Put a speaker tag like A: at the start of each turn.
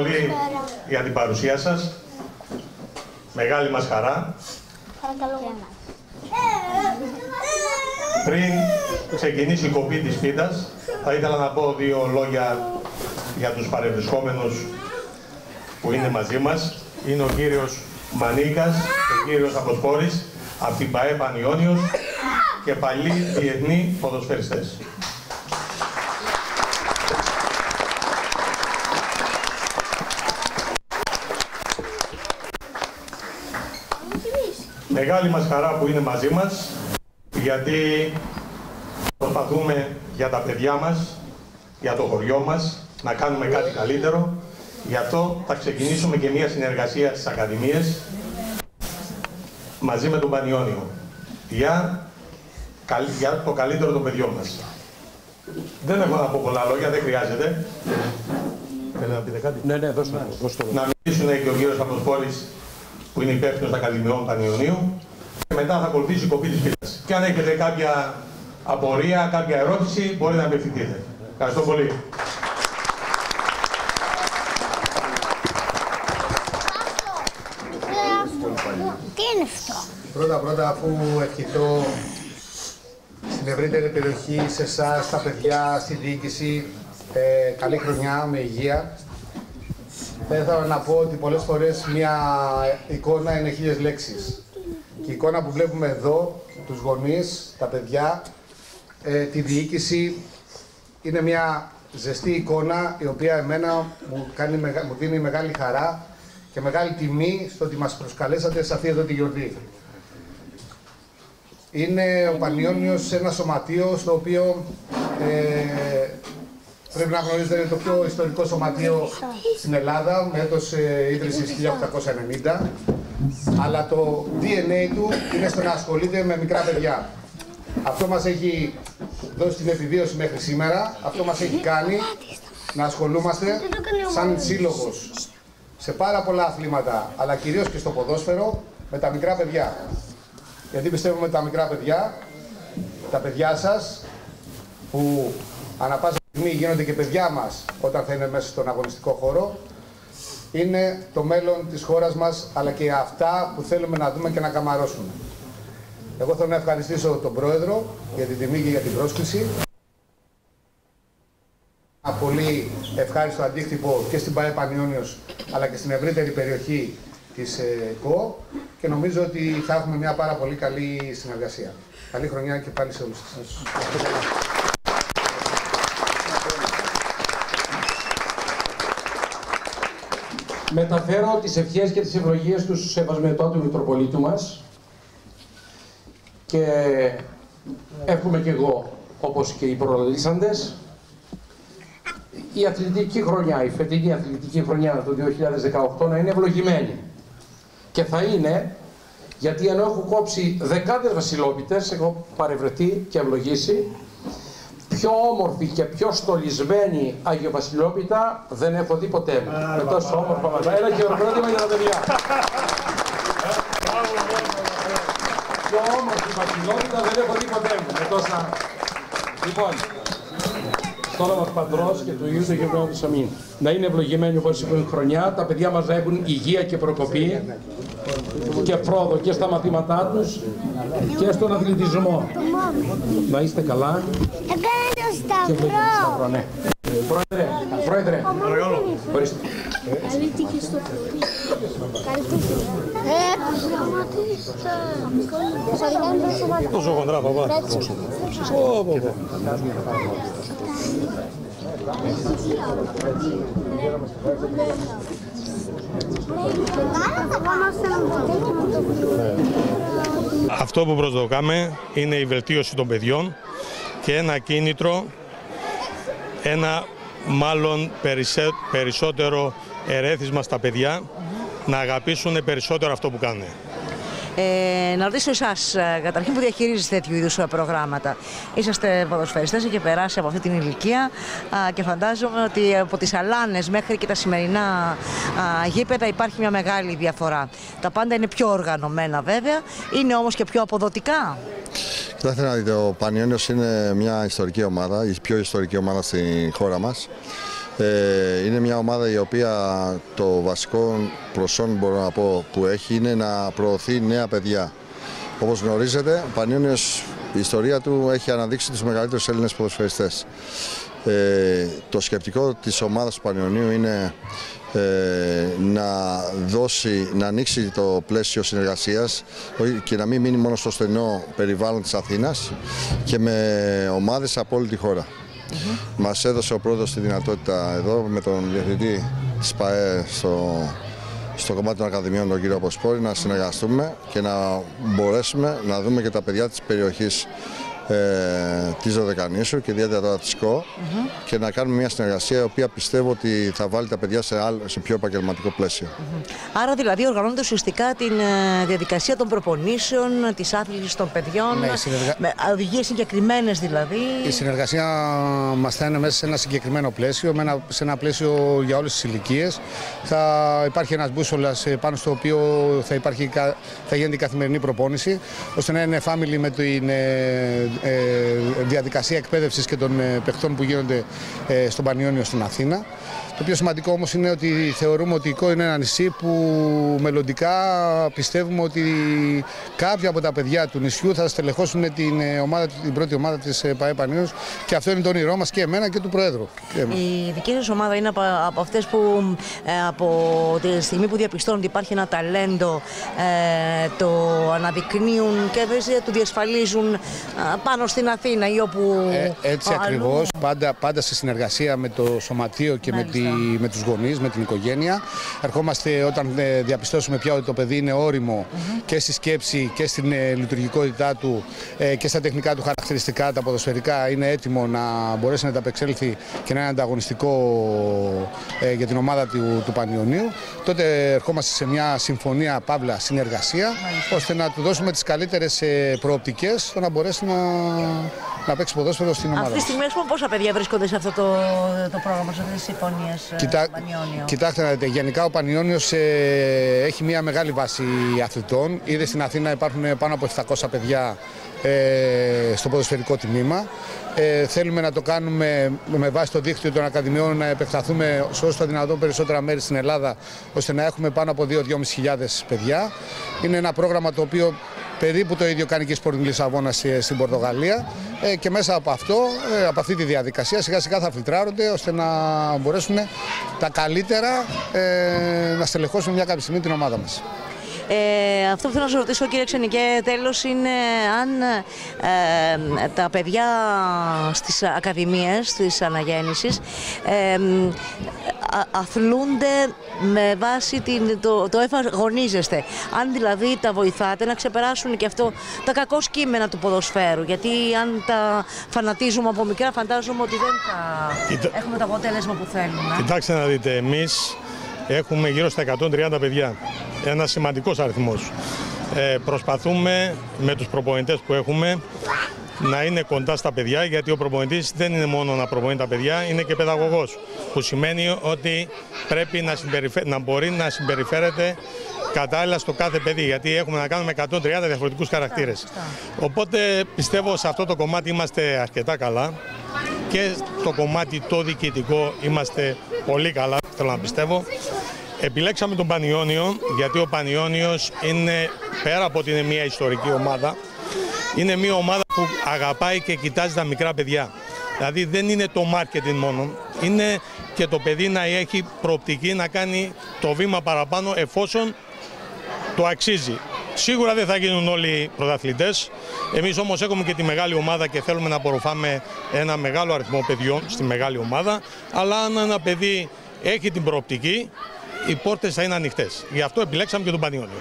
A: πολύ για την παρουσία σας. Μεγάλη μας χαρά. Πριν ξεκινήσει η κοπή της φύτας, θα ήθελα να πω δύο λόγια για τους παρευρισκόμενους που είναι μαζί μας. Είναι ο κύριος Μανίκας και ο κύριος Αποσπόρης από την ΠαΕ Πανιόνιος και παλιοί διεθνή ποδοσφαιριστές. Μεγάλη μας χαρά που είναι μαζί μας, γιατί προσπαθούμε για τα παιδιά μας, για το χωριό μας, να κάνουμε κάτι καλύτερο. Γι' αυτό θα ξεκινήσουμε και μια συνεργασία στις Ακαδημίες μαζί με τον Πανιόνιο για, για το καλύτερο των παιδιών μας. Δεν έχω να πω πολλά λόγια, δεν χρειάζεται. Θέλετε να πείτε κάτι;
B: Ναι, ναι, δώστε το. Δώστε το.
A: Να μιλήσουν και ο κύριος Αποσπόλης που είναι υπεύθυνος Ακαδημιών Πανιωνίου και μετά θα ακολουθήσει η κοπή της πύλας. Και αν έχετε κάποια απορία, κάποια ερώτηση, μπορείτε να απευθυνθείτε. Ευχαριστώ πολύ.
C: Τι είναι αυτό.
D: Πρώτα πρώτα αφού ευχηθώ στην ευρύτερη περιοχή, σε εσάς, στα παιδιά, στη διοίκηση, ε, καλή χρονιά με υγεία. Θα ήθελα να πω ότι πολλές φορές μια εικόνα είναι χίλιες λέξεις. Και η εικόνα που βλέπουμε εδώ, τους γονείς, τα παιδιά, ε, τη διοίκηση, είναι μια ζεστή εικόνα η οποία εμένα μου, κάνει, μεγα- μου δίνει μεγάλη χαρά και μεγάλη τιμή στο ότι μας προσκαλέσατε σε αυτή εδώ τη γιορτή. Είναι ο Πανιόνιος ένα σωματείο στο οποίο ε, πρέπει να γνωρίζετε είναι το πιο ιστορικό σωματείο στην Ελλάδα με έτος ε, ίδρυσης 1890 αλλά το DNA του είναι στο να ασχολείται με μικρά παιδιά. Αυτό μας έχει δώσει την επιβίωση μέχρι σήμερα, αυτό μας έχει κάνει να ασχολούμαστε σαν σύλλογος σε πάρα πολλά αθλήματα, αλλά κυρίως και στο ποδόσφαιρο, με τα μικρά παιδιά. Γιατί πιστεύουμε ότι τα μικρά παιδιά, τα παιδιά σας, που ανά πάσα στιγμή γίνονται και παιδιά μας όταν θα είναι μέσα στον αγωνιστικό χώρο, είναι το μέλλον της χώρας μας, αλλά και αυτά που θέλουμε να δούμε και να καμαρώσουμε. Εγώ θέλω να ευχαριστήσω τον Πρόεδρο για την τιμή και για την πρόσκληση. Ένα πολύ ευχάριστο αντίκτυπο και στην ΠαΕ Πανιόνιος αλλά και στην ευρύτερη περιοχή της ε, ΚΟ και νομίζω ότι θα έχουμε μια πάρα πολύ καλή συνεργασία. Καλή χρονιά και πάλι σε όλους σας.
B: Μεταφέρω τις ευχές και τις ευλογίες τους στους Σεβασμιωτό του Μητροπολίτου μας και εύχομαι και εγώ, όπως και οι προλαλήσαντες, η αθλητική χρονιά, η φετινή αθλητική χρονιά του 2018 να είναι ευλογημένη. Και θα είναι, γιατί ενώ έχω κόψει δεκάδες βασιλόπιτες, έχω παρευρεθεί και ευλογήσει, πιο όμορφη και πιο στολισμένη Άγιο Βασιλόπιτα δεν έχω δει ποτέ μου. Με τόσο όμορφα μαζί. Ένα χειροκρότημα για τα παιδιά. Πιο όμορφη Βασιλόπιτα δεν έχω δει ποτέ μου. Με τόσα... Λοιπόν, στο όνομα του Παντρός και του Ιού του Γεωργιώδου Αμήν. Να είναι ευλογημένη όπως είπε η χρονιά, τα παιδιά μας να έχουν υγεία και προκοπή και φρόδο και στα μαθήματά τους και στον αθλητισμό. Να είστε καλά.
C: Έκανε το
B: Και βλέπετε
C: σταυρό.
B: σταυρό, ναι. Πρόεδρε, πρόεδρε, ορίστε.
C: Ε, σταματήστε. Σας κάνω το σωματείο.
A: Τόσο χοντρά, παπά.
C: Έτσι.
A: Αυτό που προσδοκάμε είναι η βελτίωση των παιδιών και ένα κίνητρο, ένα μάλλον περισσε- περισσότερο ερέθισμα στα παιδιά να αγαπήσουν περισσότερο αυτό που κάνουν.
E: Ε, να ρωτήσω εσάς, καταρχήν που διαχειρίζεστε τέτοιου είδους προγράμματα. Είσαστε ποδοσφαιριστές, και περάσει από αυτή την ηλικία α, και φαντάζομαι ότι από τις αλάνες μέχρι και τα σημερινά α, γήπεδα υπάρχει μια μεγάλη διαφορά. Τα πάντα είναι πιο οργανωμένα βέβαια, είναι όμως και πιο αποδοτικά.
F: Κοιτάξτε να δείτε, ο Πανιόνιος είναι μια ιστορική ομάδα, η πιο ιστορική ομάδα στη χώρα μας. Ε, είναι μια ομάδα η οποία το βασικό προσόν μπορώ να πω που έχει είναι να προωθεί νέα παιδιά. Όπως γνωρίζετε, ο Πανιόνιος η ιστορία του έχει αναδείξει τους μεγαλύτερους Έλληνες ποδοσφαιριστές. Ε, το σκεπτικό της ομάδας του Πανιωνίου είναι ε, να δώσει, να ανοίξει το πλαίσιο συνεργασίας και να μην μείνει μόνο στο στενό περιβάλλον της Αθήνας και με ομάδες από όλη τη χώρα. Μας έδωσε ο πρόεδρος τη δυνατότητα εδώ με τον διευθυντή της ΠαΕ στο, στο κομμάτι των Ακαδημιών, τον κύριο Αποσπόρη, να συνεργαστούμε και να μπορέσουμε να δούμε και τα παιδιά της περιοχής ε, της Δωδεκανήσου και ιδιαίτερα τώρα της ΚΟ και να κάνουμε μια συνεργασία η οποία πιστεύω ότι θα βάλει τα παιδιά σε, άλλο, σε πιο επαγγελματικό πλαίσιο.
E: Άρα δηλαδή οργανώνεται ουσιαστικά την ε, διαδικασία των προπονήσεων, της άθλησης των παιδιών,
D: Ναι, συνεργα-
E: με οδηγίες συγκεκριμένες δηλαδή.
D: Η συνεργασία μας θα είναι μέσα σε ένα συγκεκριμένο πλαίσιο, με ένα, σε ένα πλαίσιο για όλες τις ηλικίες. Θα υπάρχει ένας μπούσολας ε, πάνω στο οποίο θα, υπάρχει, κα- θα γίνεται η καθημερινή προπόνηση, ώστε να είναι family με την ε, ε, διαδικασία εκπαίδευσης και των ε, παιχτών που γίνονται ε, στον Πανιόνιο στην Αθήνα. Το πιο σημαντικό όμως είναι ότι θεωρούμε ότι η ΚΟ είναι ένα νησί που μελλοντικά πιστεύουμε ότι κάποια από τα παιδιά του νησιού θα στελεχώσουν την, ε, ομάδα, την πρώτη ομάδα της ε, ΠαΕ Πανιόνιος και αυτό είναι το όνειρό μας και εμένα και του Προέδρου. Και εμένα.
E: Η δική σας ομάδα είναι από, από αυτές που ε, από τη στιγμή που διαπιστώνουν ότι υπάρχει ένα ταλέντο ε, το αναδεικνύουν και βέβαια του διασφαλίζουν ε, πάνω στην Αθήνα ή όπου
D: Ε, έτσι
E: αλλού.
D: ακριβώς, πάντα, πάντα σε συνεργασία με το σωματείο και με, τη, με τους γονείς, με την οικογένεια. Ερχόμαστε όταν ε, διαπιστώσουμε πια ότι το παιδί είναι όριμο και στη σκέψη και στην ε, λειτουργικότητά του ε, και στα τεχνικά του χαρακτηριστικά, τα ποδοσφαιρικά, είναι έτοιμο να μπορέσει να ανταπεξέλθει και να είναι ανταγωνιστικό ε, για την ομάδα του, του Πανιωνίου. Τότε ερχόμαστε σε μια συμφωνία, παύλα, συνεργασία, ώστε να του δώσουμε τις καλύτερες ε, προοπτικές στο να μπορέσει να, να παίξει ποδόσφαιρο στην ομάδα.
E: Αυτή τη
D: μας.
E: στιγμή, ας πούμε, πόσα παιδιά βρίσκονται σε αυτό το, το πρόγραμμα, σε αυτές τις συμφωνίες ε,
D: Κοιτά...
E: στο Πανιόνιο;
D: Κοιτάξτε να δείτε, γενικά ο Πανιόνιος ε, έχει μια μεγάλη βάση αθλητών. Ήδη στην Αθήνα υπάρχουν πάνω από 700 παιδιά ε, στο ποδοσφαιρικό τμήμα. Ε, θέλουμε να το κάνουμε με βάση το δίκτυο των Ακαδημιών να επεκταθούμε σε όσο το δυνατόν περισσότερα μέρη στην Ελλάδα ώστε να έχουμε πάνω από 2-2.500 παιδιά. Είναι ένα πρόγραμμα το οποίο περίπου το ίδιο κάνει και η Sporting Λισαβόνα στη- στην Πορτογαλία ε, και μέσα από αυτό, ε, από αυτή τη διαδικασία σιγά σιγά θα φιλτράρονται ώστε να μπορέσουν τα καλύτερα ε, να στελεχώσουν μια κάποια στιγμή την ομάδα μας.
E: Ε, αυτό που θέλω να σα ρωτήσω, κύριε Ξενικέ, τέλος είναι αν ε, τα παιδιά στις ακαδημίες, στις αναγέννησης, ε, α- αθλούνται με βάση την, το, το ΕΦΑ αγωνίζεστε. Αν δηλαδή τα βοηθάτε να ξεπεράσουν και αυτό τα κακό κείμενα του ποδοσφαίρου. Γιατί αν τα φανατίζουμε από μικρά, φαντάζομαι ότι δεν θα
A: Κοίτα-
E: έχουμε το αποτέλεσμα που θέλουμε.
A: Κοιτάξτε να δείτε, εμείς έχουμε γύρω στα 130 παιδιά. Ένα σημαντικός αριθμός. Ε, προσπαθούμε με τους προπονητές που έχουμε να είναι κοντά στα παιδιά, γιατί ο προπονητής δεν είναι μόνο να προπονεί τα παιδιά, είναι και παιδαγωγός. Που σημαίνει ότι πρέπει να, συμπεριφέ- να μπορεί να συμπεριφέρεται κατάλληλα στο κάθε παιδί, γιατί έχουμε να κάνουμε 130 διαφορετικούς χαρακτήρες. Οπότε πιστεύω σε αυτό το κομμάτι είμαστε αρκετά καλά και στο κομμάτι το διοικητικό είμαστε πολύ καλά, θέλω να πιστεύω. Επιλέξαμε τον Πανιόνιο γιατί ο Πανιόνιος είναι πέρα από ότι είναι μια ιστορική ομάδα είναι μια ομάδα που αγαπάει και κοιτάζει τα μικρά παιδιά. Δηλαδή δεν είναι το marketing μόνο, είναι και το παιδί να έχει προοπτική να κάνει το βήμα παραπάνω εφόσον το αξίζει. Σίγουρα δεν θα γίνουν όλοι πρωταθλητές. Εμείς όμως έχουμε και τη μεγάλη ομάδα και θέλουμε να απορροφάμε ένα μεγάλο αριθμό παιδιών στη μεγάλη ομάδα. Αλλά αν ένα παιδί έχει την προοπτική, οι πόρτες θα είναι ανοιχτές. Γι' αυτό επιλέξαμε και τον Πανιόνιο.